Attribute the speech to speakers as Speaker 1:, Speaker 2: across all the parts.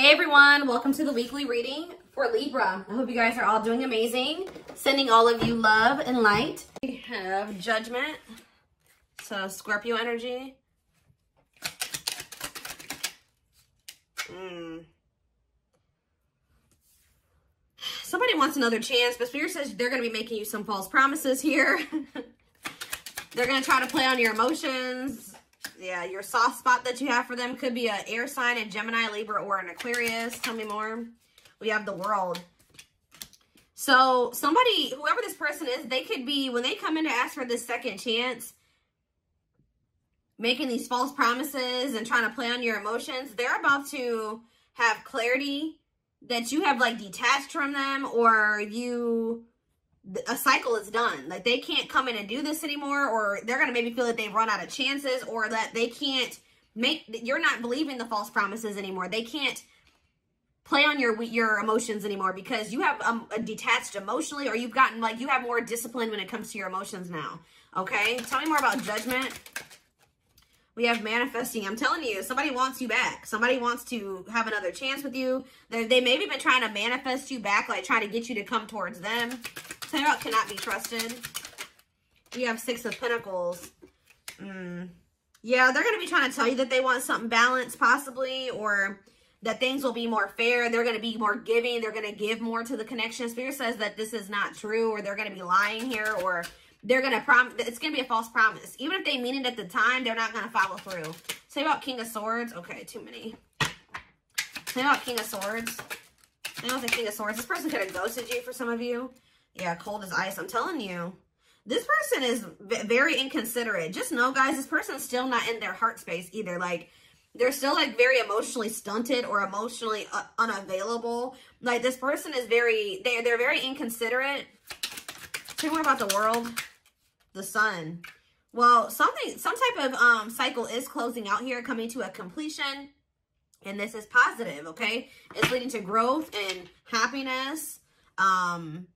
Speaker 1: Hey everyone, welcome to the weekly reading for Libra. I hope you guys are all doing amazing. Sending all of you love and light. We have Judgment, so Scorpio energy. Mm. Somebody wants another chance, but Spirit says they're going to be making you some false promises here. they're going to try to play on your emotions yeah, your soft spot that you have for them could be an air sign, a Gemini, Libra, or an Aquarius. Tell me more. We have the world. So somebody, whoever this person is, they could be, when they come in to ask for this second chance, making these false promises and trying to play on your emotions, they're about to have clarity that you have like detached from them or you a cycle is done. Like they can't come in and do this anymore, or they're gonna maybe feel that they've run out of chances, or that they can't make. You're not believing the false promises anymore. They can't play on your your emotions anymore because you have um, detached emotionally, or you've gotten like you have more discipline when it comes to your emotions now. Okay, tell me more about judgment. We have manifesting. I'm telling you, somebody wants you back. Somebody wants to have another chance with you. They, they maybe been trying to manifest you back, like trying to get you to come towards them. Tarot cannot be trusted. We have Six of Pentacles. Mm. Yeah, they're going to be trying to tell you that they want something balanced, possibly, or that things will be more fair. They're going to be more giving. They're going to give more to the connection. Spirit says that this is not true, or they're going to be lying here, or they're going to promise. It's going to be a false promise. Even if they mean it at the time, they're not going to follow through. Say about King of Swords. Okay, too many. Say about King of Swords. I don't think King of Swords. This person could have ghosted you for some of you. Yeah, cold as ice. I'm telling you. This person is very inconsiderate. Just know, guys, this person's still not in their heart space either. Like, they're still, like, very emotionally stunted or emotionally uh, unavailable. Like, this person is very, they, they're very inconsiderate. Tell me more about the world. The sun. Well, something, some type of um, cycle is closing out here, coming to a completion. And this is positive, okay? It's leading to growth and happiness. Um,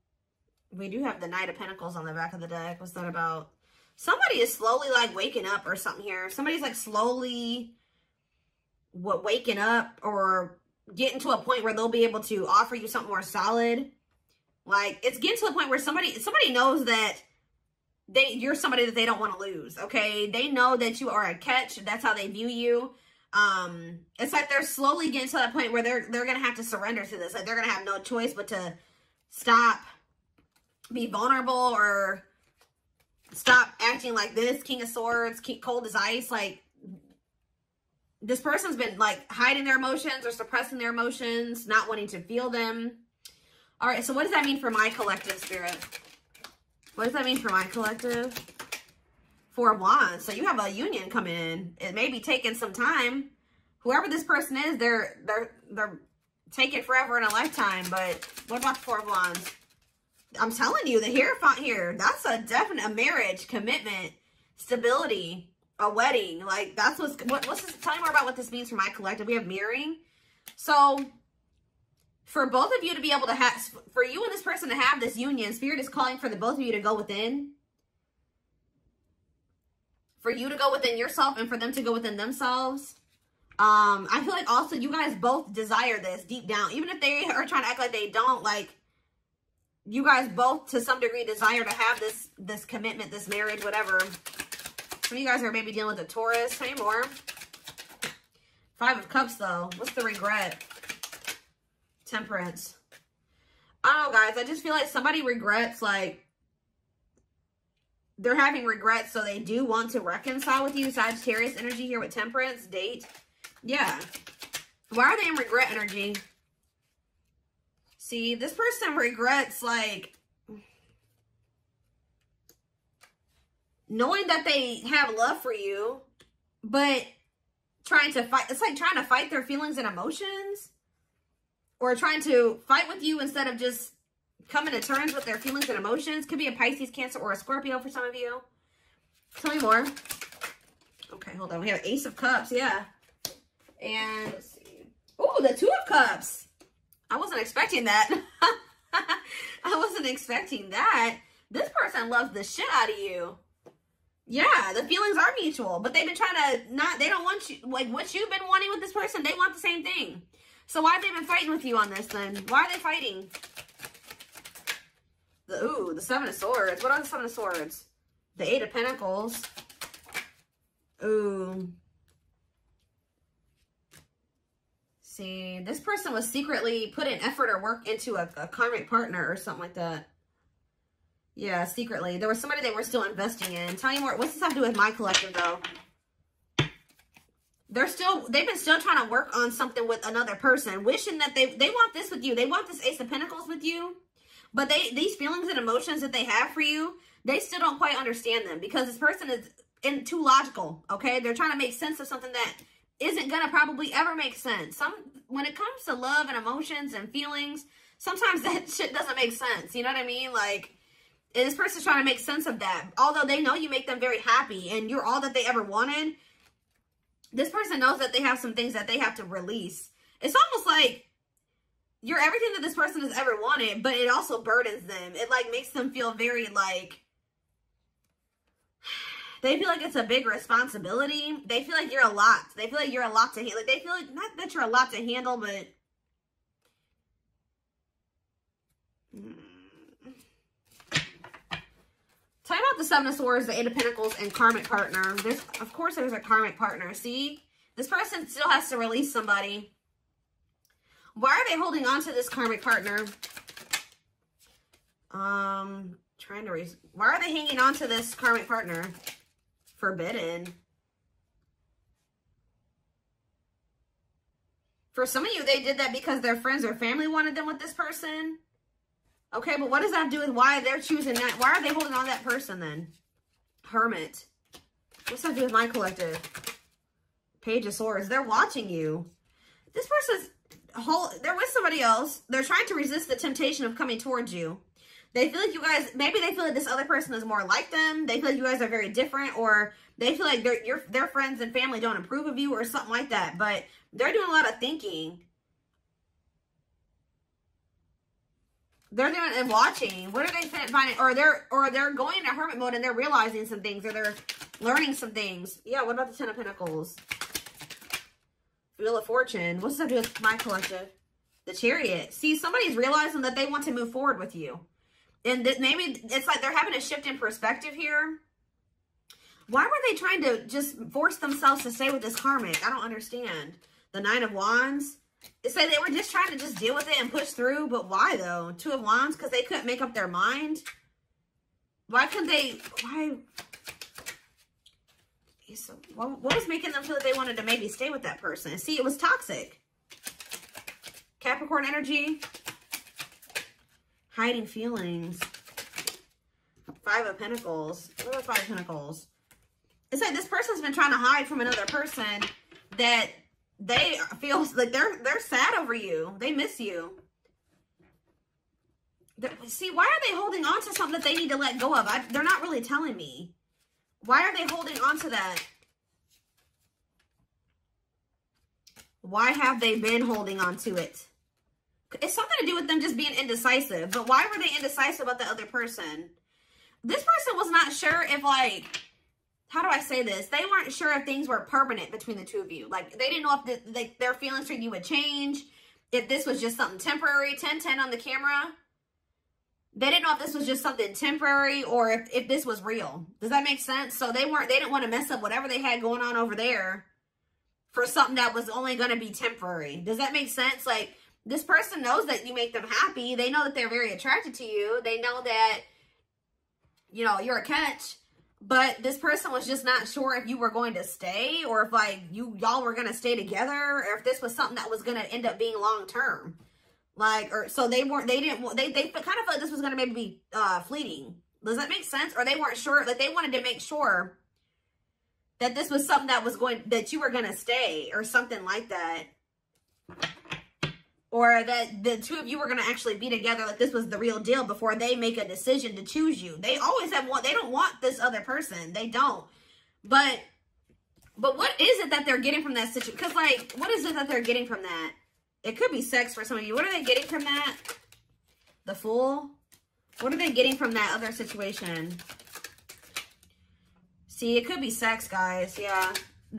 Speaker 1: we do have the Knight of Pentacles on the back of the deck. What's that about? Somebody is slowly like waking up or something here. Somebody's like slowly what waking up or getting to a point where they'll be able to offer you something more solid. Like it's getting to the point where somebody somebody knows that they you're somebody that they don't want to lose. Okay, they know that you are a catch. That's how they view you. Um, it's like they're slowly getting to that point where they're they're gonna have to surrender to this. Like they're gonna have no choice but to stop be vulnerable or stop acting like this. King of Swords, keep cold as ice. Like, this person's been, like, hiding their emotions or suppressing their emotions, not wanting to feel them. All right, so what does that mean for my collective spirit? What does that mean for my collective? Four of Wands. So you have a union coming in. It may be taking some time. Whoever this person is, they're they're they're taking forever in a lifetime. But what about the Four of Wands? I'm telling you, the Hierophant here, that's a definite a marriage, commitment, stability, a wedding. Like, that's what's, what, what's this, tell me more about what this means for my collective. We have mirroring. So, for both of you to be able to have, for you and this person to have this union, Spirit is calling for the both of you to go within. For you to go within yourself and for them to go within themselves. Um, I feel like also you guys both desire this deep down. Even if they are trying to act like they don't, like, you guys both to some degree desire to have this this commitment, this marriage, whatever. Some of you guys are maybe dealing with a Taurus. Me more. Five of Cups, though. What's the regret? Temperance. I don't know, guys. I just feel like somebody regrets, like, they're having regrets, so they do want to reconcile with you. Sagittarius energy here with Temperance. Date. Yeah. Why are they in regret energy? See, this person regrets, like, knowing that they have love for you, but trying to fight. It's like trying to fight their feelings and emotions. Or trying to fight with you instead of just coming to terms with their feelings and emotions. Could be a Pisces, Cancer, or a Scorpio for some of you. Tell me more. Okay, hold on. We have Ace of Cups, yeah. And let's see. Oh, the Two of Cups. I wasn't expecting that. I wasn't expecting that. This person loves the shit out of you. Yeah, the feelings are mutual, but they've been trying to not, they don't want you, like what you've been wanting with this person, they want the same thing. So why have they been fighting with you on this then? Why are they fighting? The ooh, the seven of swords. What are the seven of swords? The eight of pentacles. Ooh. See, this person was secretly putting effort or work into a, a karmic partner or something like that. Yeah, secretly. There was somebody they were still investing in. Tell me more. What's this have to do with my collective, though? They're still, they've been still trying to work on something with another person, wishing that they, they want this with you. They want this Ace of Pentacles with you. But they, these feelings and emotions that they have for you, they still don't quite understand them because this person is in, too logical, okay? They're trying to make sense of something that isn't going to probably ever make sense. Some, when it comes to love and emotions and feelings, sometimes that shit doesn't make sense. You know what I mean? Like, this person's trying to make sense of that. Although they know you make them very happy and you're all that they ever wanted, this person knows that they have some things that they have to release. It's almost like you're everything that this person has ever wanted, but it also burdens them. It like makes them feel very like they feel like it's a big responsibility. They feel like you're a lot. They feel like you're a lot to handle. Like they feel like not that you're a lot to handle, but Talk about the Seven of Swords, the Eight of Pentacles, and Karmic Partner. There's, of course, there's a Karmic Partner. See? This person still has to release somebody. Why are they holding on to this Karmic Partner? Um, trying to... Why are they hanging on to this Karmic Partner? Forbidden. For some of you, they did that because their friends or family wanted them with this person. Okay, but what does that do with why they're choosing that? Why are they holding on that person then? Hermit. What's that do with my collective? Page of Swords. They're watching you. This person's whole, they're with somebody else. They're trying to resist the temptation of coming towards you. They feel like you guys, maybe they feel like this other person is more like them. They feel like you guys are very different or they feel like their, their friends and family don't approve of you or something like that. But they're doing a lot of thinking they're doing and watching. What are they finding? Or they're or they're going into hermit mode and they're realizing some things or they're learning some things. Yeah, what about the Ten of Pentacles? Wheel of Fortune. What's that do with my collective? The Chariot. See, somebody's realizing that they want to move forward with you. And that maybe it's like they're having a shift in perspective here. Why were they trying to just force themselves to stay with this karmic? I don't understand. The Nine of Wands. It's they were just trying to just deal with it and push through, but why though? Two of Wands because they couldn't make up their mind. Why couldn't they? Why? So what, what was making them feel that they wanted to maybe stay with that person? See, it was toxic. Capricorn energy. Hiding feelings. Five of Pentacles. What are Five of Pentacles? It's like this person's been trying to hide from another person that they feel like they're they're sad over you. They miss you. They're, see, why are they holding on to something that they need to let go of? I, they're not really telling me. Why are they holding on to that? Why have they been holding on to it? It's something to do with them just being indecisive. But why were they indecisive about the other person? This person was not sure if, like, how do I say this? They weren't sure if things were permanent between the two of you. Like, they didn't know if the, like their feelings for you would change, if this was just something temporary, 10-10 on the camera. They didn't know if this was just something temporary or if, if this was real. Does that make sense? So they weren't, they didn't want to mess up whatever they had going on over there for something that was only going to be temporary. Does that make sense? Like, this person knows that you make them happy. They know that they're very attracted to you. They know that, you know, you're a catch. But this person was just not sure if you were going to stay or if like you y'all were going to stay together or if this was something that was going to end up being long term like or so they weren't they didn't they they kind of felt like this was going to maybe be uh fleeting. Does that make sense? Or they weren't sure like they wanted to make sure that this was something that was going that you were going to stay or something like that or that the two of you were going to actually be together like this was the real deal before they make a decision to choose you. They always have one. They don't want this other person. They don't. But, but what is it that they're getting from that situation? Because like, what is it that they're getting from that? It could be sex for some of you. What are they getting from that? The Fool? What are they getting from that other situation? See, it could be sex, guys. Yeah.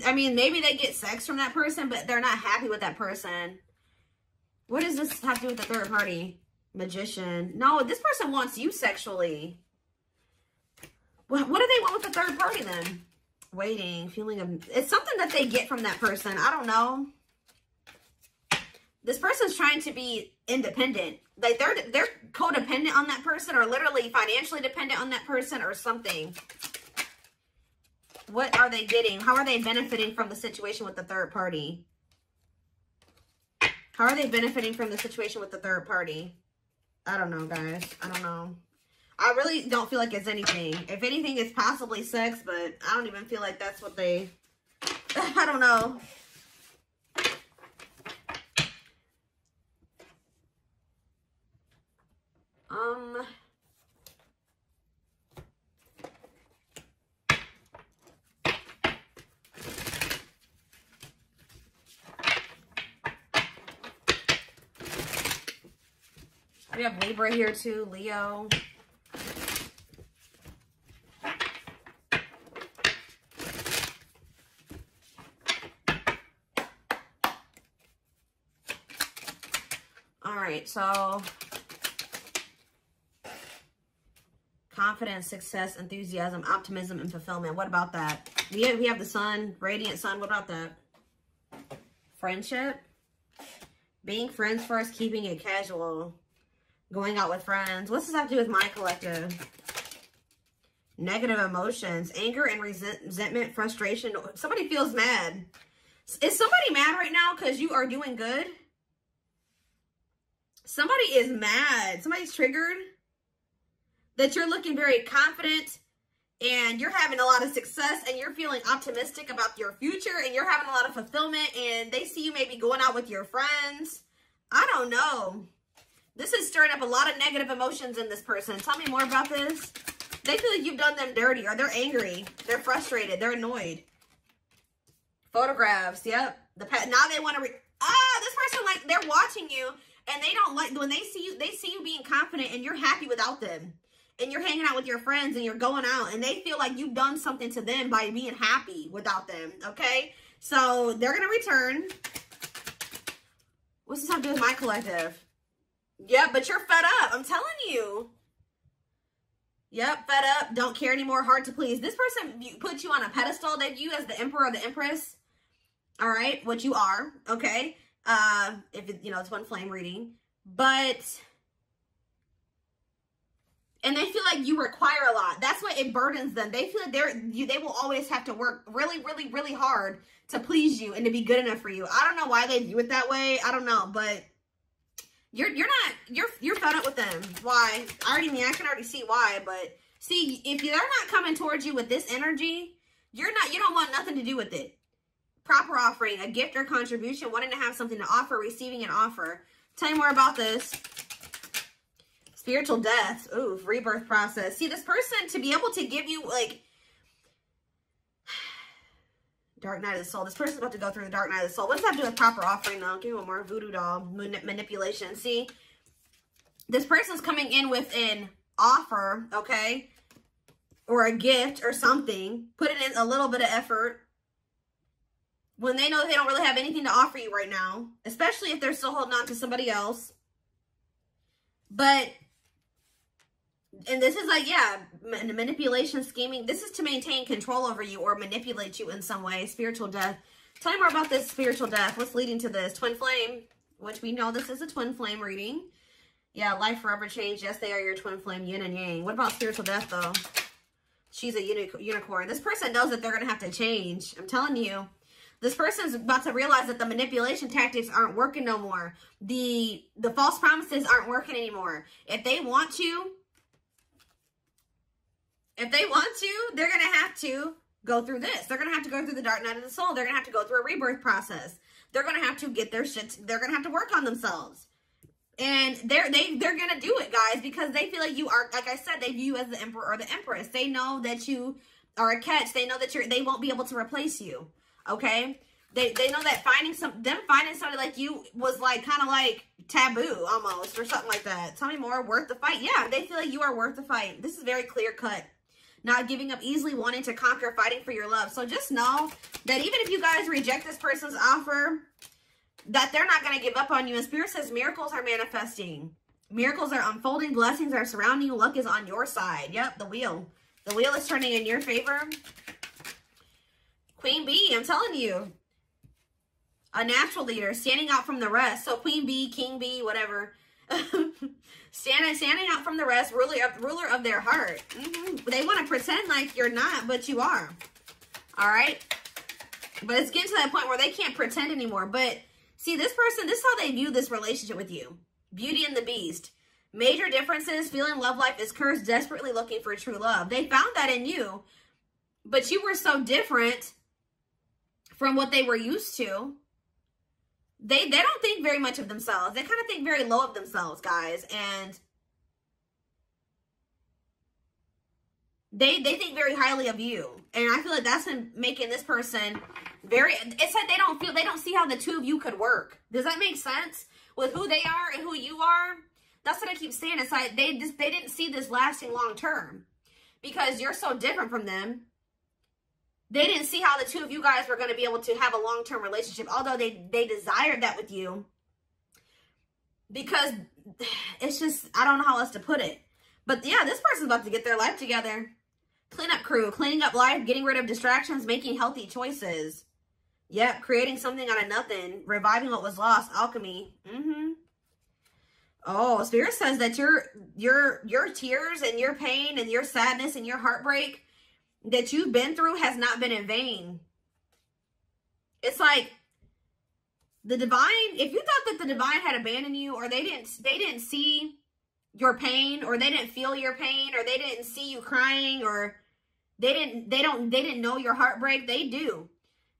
Speaker 1: I mean, maybe they get sex from that person, but they're not happy with that person. What does this have to do with the third party? Magician. No, this person wants you sexually. What, what do they want with the third party then? Waiting, feeling of... It's something that they get from that person. I don't know. This person's trying to be independent. Like they're they're codependent on that person or literally financially dependent on that person or something. What are they getting? How are they benefiting from the situation with the third party? How are they benefiting from the situation with the third party? I don't know, guys. I don't know. I really don't feel like it's anything. If anything, it's possibly sex, but I don't even feel like that's what they... I don't know. Um... We have Libra here too, Leo. All right, so confidence, success, enthusiasm, optimism, and fulfillment. What about that? We have, we have the sun, radiant sun. What about that? Friendship. Being friends first, keeping it casual going out with friends. What's this have to do with my collective? Negative emotions, anger and resentment, frustration. Somebody feels mad. Is somebody mad right now because you are doing good? Somebody is mad. Somebody's triggered. That you're looking very confident and you're having a lot of success and you're feeling optimistic about your future and you're having a lot of fulfillment and they see you maybe going out with your friends. I don't know. This is stirring up a lot of negative emotions in this person. Tell me more about this. They feel like you've done them dirty or they're angry. They're frustrated. They're annoyed. Photographs. Yep. The pet. Now they want to... ah, this person, like, they're watching you and they don't like... When they see you, they see you being confident and you're happy without them. And you're hanging out with your friends and you're going out and they feel like you've done something to them by being happy without them. Okay? So they're going to return. What's this have to do with my collective? Yep, but you're fed up. I'm telling you. Yep, fed up. Don't care anymore. Hard to please. This person put you on a pedestal. They view you as the emperor or the empress. All right, what you are. Okay. Uh, if it, you know, it's one flame reading. But and they feel like you require a lot. That's what it burdens them. They feel like they're you, they will always have to work really, really, really hard to please you and to be good enough for you. I don't know why they view it that way. I don't know, but you're you're not you're you're fed up with them. Why? I already mean I can already see why, but see if they're not coming towards you with this energy, you're not you don't want nothing to do with it. Proper offering, a gift or contribution, wanting to have something to offer, receiving an offer. Tell me more about this. Spiritual death. Ooh, rebirth process. See, this person to be able to give you like Dark Night of the Soul. This person's about to go through the Dark Night of the Soul. What does that do with proper offering though? Give me one more. Voodoo doll. manipulation. See? This person's coming in with an offer, okay? Or a gift or something. Putting in a little bit of effort. When they know they don't really have anything to offer you right now. Especially if they're still holding on to somebody else. But and this is like, yeah, manipulation, scheming. This is to maintain control over you or manipulate you in some way. Spiritual death. Tell me more about this spiritual death. What's leading to this? Twin flame, which we know this is a twin flame reading. Yeah, life forever changed. Yes, they are your twin flame, yin and yang. What about spiritual death, though? She's a uni unicorn. This person knows that they're going to have to change. I'm telling you. This person's about to realize that the manipulation tactics aren't working no more. The the false promises aren't working anymore. If they want to, if they want to, they're going to have to go through this. They're going to have to go through the dark night of the soul. They're going to have to go through a rebirth process. They're going to have to get their shit. They're going to have to work on themselves. And they're they they're gonna do it, guys, because they feel like you are like I said, they view you as the emperor or the empress. They know that you are a catch. They know that you're they won't be able to replace you. Okay? They they know that finding some them finding somebody like you was like kind of like taboo almost or something like that. Tell me more, worth the fight. Yeah, they feel like you are worth the fight. This is very clear cut not giving up easily, wanting to conquer, fighting for your love. So just know that even if you guys reject this person's offer, that they're not going to give up on you. And Spirit says miracles are manifesting. Miracles are unfolding. Blessings are surrounding you. Luck is on your side. Yep, the wheel. The wheel is turning in your favor. Queen Bee, I'm telling you. A natural leader, standing out from the rest. So Queen Bee, King Bee, whatever. standing, standing out from the rest, ruler of, ruler of their heart. Mm -hmm. They want to pretend like you're not, but you are. All right? But it's getting to that point where they can't pretend anymore. But see, this person, this is how they view this relationship with you. Beauty and the Beast. Major differences, feeling love life is cursed, desperately looking for true love. They found that in you, but you were so different from what they were used to. They they don't think very much of themselves. They kind of think very low of themselves, guys. And they they think very highly of you. And I feel like that's been making this person very it's like they don't feel they don't see how the two of you could work. Does that make sense? With who they are and who you are? That's what I keep saying. It's like they just they didn't see this lasting long term. Because you're so different from them. They didn't see how the two of you guys were going to be able to have a long-term relationship. Although they they desired that with you. Because it's just I don't know how else to put it. But yeah, this person's about to get their life together. Cleanup crew, cleaning up life, getting rid of distractions, making healthy choices. Yep, creating something out of nothing, reviving what was lost, alchemy. Mm-hmm. Oh, Spirit says that your your your tears and your pain and your sadness and your heartbreak that you've been through has not been in vain. It's like the divine, if you thought that the divine had abandoned you or they didn't they didn't see your pain or they didn't feel your pain or they didn't see you crying or they didn't they don't they didn't know your heartbreak they do.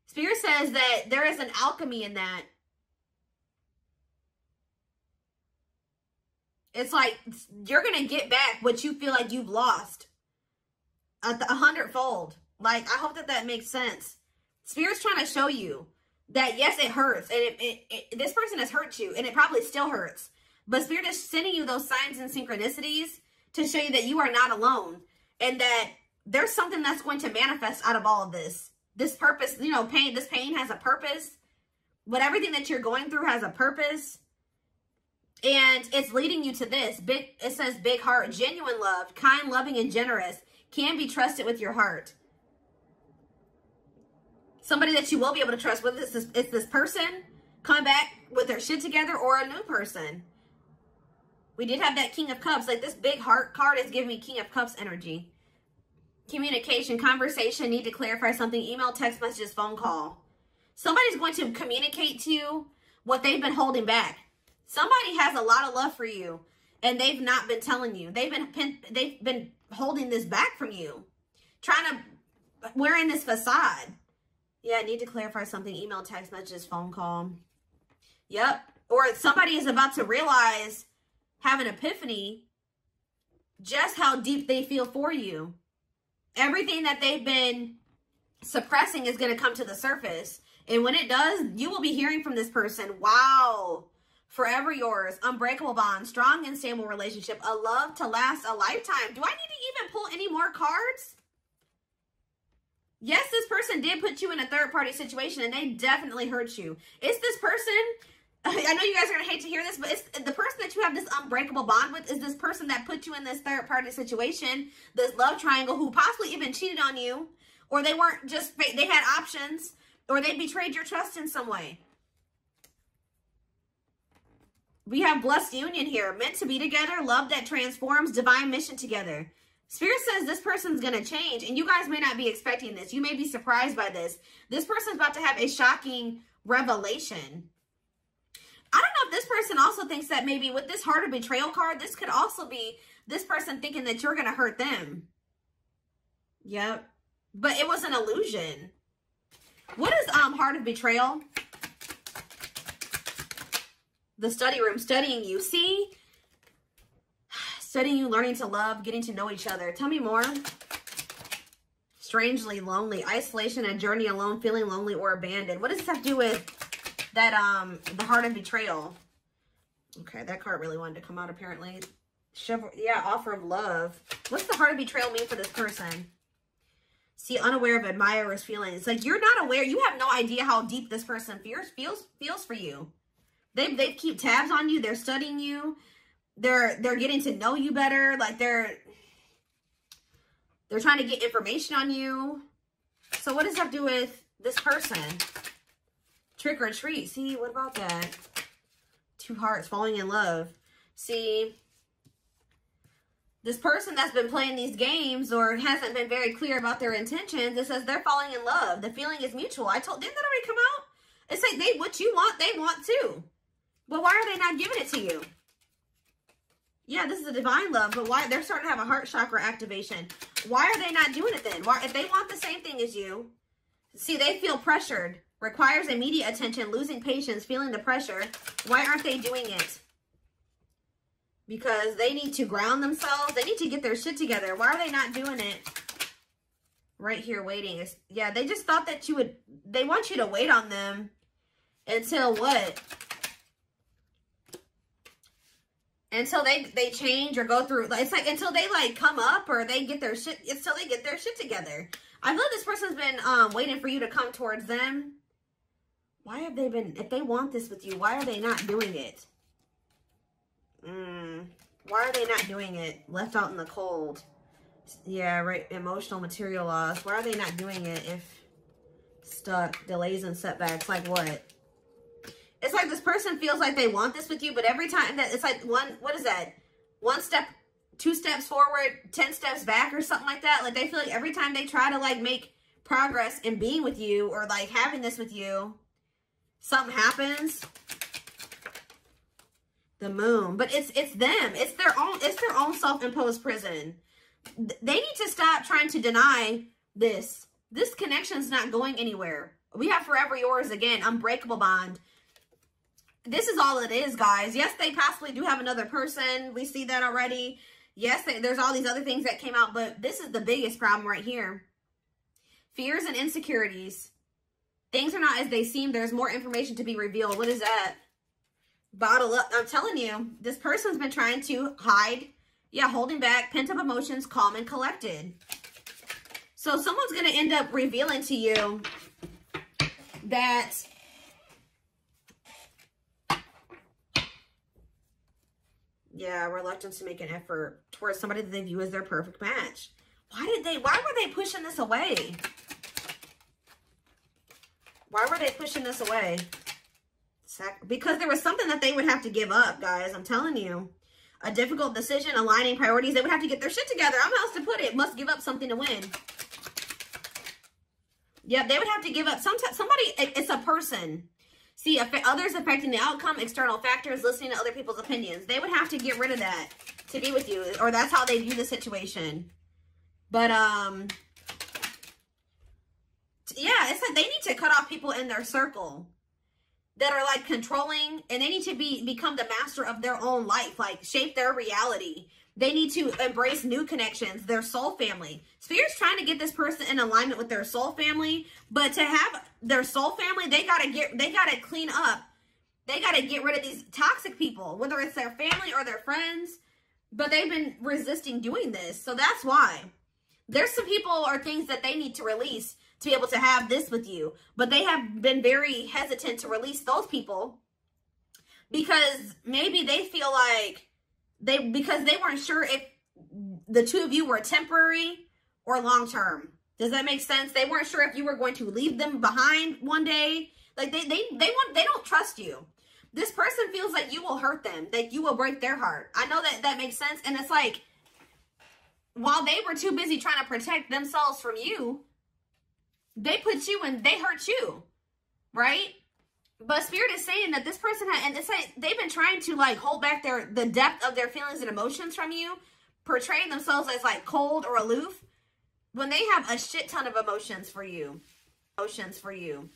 Speaker 1: Spirit says that there is an alchemy in that. It's like you're gonna get back what you feel like you've lost a, a hundredfold like i hope that that makes sense spirit's trying to show you that yes it hurts and it, it, it, this person has hurt you and it probably still hurts but Spirit is sending you those signs and synchronicities to show you that you are not alone and that there's something that's going to manifest out of all of this. This purpose, you know, pain, this pain has a purpose. But everything that you're going through has a purpose. And it's leading you to this. Big it says big heart, genuine love, kind, loving, and generous, can be trusted with your heart. Somebody that you will be able to trust, whether this, it's this person, come back with their shit together, or a new person. We did have that King of Cups. Like this big heart card is giving me King of Cups energy. Communication, conversation, need to clarify something, email, text messages, phone call. Somebody's going to communicate to you what they've been holding back. Somebody has a lot of love for you and they've not been telling you. They've been they've been holding this back from you. Trying to wearing this facade. Yeah, I need to clarify something, email, text messages, phone call. Yep. Or somebody is about to realize have an epiphany just how deep they feel for you. Everything that they've been suppressing is going to come to the surface. And when it does, you will be hearing from this person, wow, forever yours, unbreakable bond, strong and stable relationship, a love to last a lifetime. Do I need to even pull any more cards? Yes, this person did put you in a third party situation and they definitely hurt you. It's this person I know you guys are going to hate to hear this, but it's the person that you have this unbreakable bond with is this person that put you in this third party situation, this love triangle who possibly even cheated on you, or they weren't just, they had options, or they betrayed your trust in some way. We have blessed union here, meant to be together, love that transforms, divine mission together. Spirit says this person's going to change, and you guys may not be expecting this. You may be surprised by this. This person's about to have a shocking revelation I don't know if this person also thinks that maybe with this heart of betrayal card, this could also be this person thinking that you're going to hurt them. Yep. But it was an illusion. What is um heart of betrayal? The study room, studying you. See? Studying you, learning to love, getting to know each other. Tell me more. Strangely lonely. Isolation, a journey alone, feeling lonely or abandoned. What does this have to do with that um the heart of betrayal. Okay, that card really wanted to come out apparently. Yeah, offer of love. What's the heart of betrayal mean for this person? See, unaware of admirers' feelings. It's like you're not aware. You have no idea how deep this person feels feels feels for you. They they keep tabs on you. They're studying you. They're they're getting to know you better. Like they're they're trying to get information on you. So what does that do with this person? Trick or treat. See, what about that? Two hearts falling in love. See, this person that's been playing these games or hasn't been very clear about their intentions, it says they're falling in love. The feeling is mutual. I told, didn't that already come out? It's like they, what you want, they want too. But why are they not giving it to you? Yeah, this is a divine love, but why they're starting to have a heart chakra activation. Why are they not doing it then? Why if they want the same thing as you? See, they feel pressured, requires immediate attention, losing patience, feeling the pressure. Why aren't they doing it? Because they need to ground themselves. They need to get their shit together. Why are they not doing it? Right here waiting. Yeah, they just thought that you would, they want you to wait on them until what? Until they they change or go through it's like until they like come up or they get their shit until they get their shit together. I feel like this person's been um waiting for you to come towards them. Why have they been if they want this with you why are they not doing it? Mm, why are they not doing it? Left out in the cold. Yeah right emotional material loss. Why are they not doing it if stuck delays and setbacks? Like what it's like this person feels like they want this with you, but every time that it's like one, what is that? One step, two steps forward, 10 steps back or something like that. Like they feel like every time they try to like make progress in being with you or like having this with you, something happens. The moon, but it's, it's them. It's their own, it's their own self-imposed prison. They need to stop trying to deny this. This connection's not going anywhere. We have forever yours again, unbreakable bond this is all it is, guys. Yes, they possibly do have another person. We see that already. Yes, they, there's all these other things that came out, but this is the biggest problem right here. Fears and insecurities. Things are not as they seem. There's more information to be revealed. What is that? Bottle up. I'm telling you, this person's been trying to hide. Yeah, holding back, pent up emotions, calm and collected. So someone's going to end up revealing to you that Yeah, reluctance to make an effort towards somebody that they view as their perfect match. Why did they, why were they pushing this away? Why were they pushing this away? Because there was something that they would have to give up, guys. I'm telling you. A difficult decision, aligning priorities. They would have to get their shit together. I'm else to put it. Must give up something to win. Yeah, they would have to give up. Some somebody, it's a person. See, others affecting the outcome, external factors, listening to other people's opinions. They would have to get rid of that to be with you. Or that's how they view the situation. But, um... Yeah, it's like they need to cut off people in their circle that are like controlling and they need to be become the master of their own life like shape their reality they need to embrace new connections, their soul family. Spirit's trying to get this person in alignment with their soul family, but to have their soul family, they gotta get, they gotta clean up. They gotta get rid of these toxic people, whether it's their family or their friends. But they've been resisting doing this, so that's why. There's some people or things that they need to release to be able to have this with you, but they have been very hesitant to release those people because maybe they feel like they because they weren't sure if the two of you were temporary or long term. Does that make sense? They weren't sure if you were going to leave them behind one day. Like they they they want they don't trust you. This person feels like you will hurt them, that you will break their heart. I know that that makes sense and it's like while they were too busy trying to protect themselves from you, they put you and they hurt you. Right? But Spirit is saying that this person and it's like they've been trying to like hold back their the depth of their feelings and emotions from you, portraying themselves as like cold or aloof, when they have a shit ton of emotions for you, emotions for you.